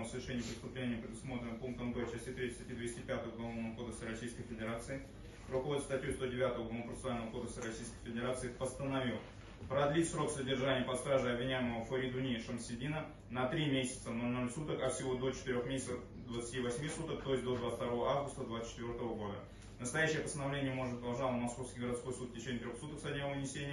о совершении преступления, предусмотренного пунктом Б части 3 статьи 205 Уголовного кодекса Российской Федерации, руководит статьей 109 Уголовного процессуального кодекса Российской Федерации, постановил продлить срок содержания под стражей обвиняемого Фаридуни Шамсидина на 3 месяца 00 суток, а всего до 4 месяцев 28 суток, то есть до 22 августа 2024 года. Настоящее постановление может продолжать Московский городской суд в течение трех суток со дня вынесения.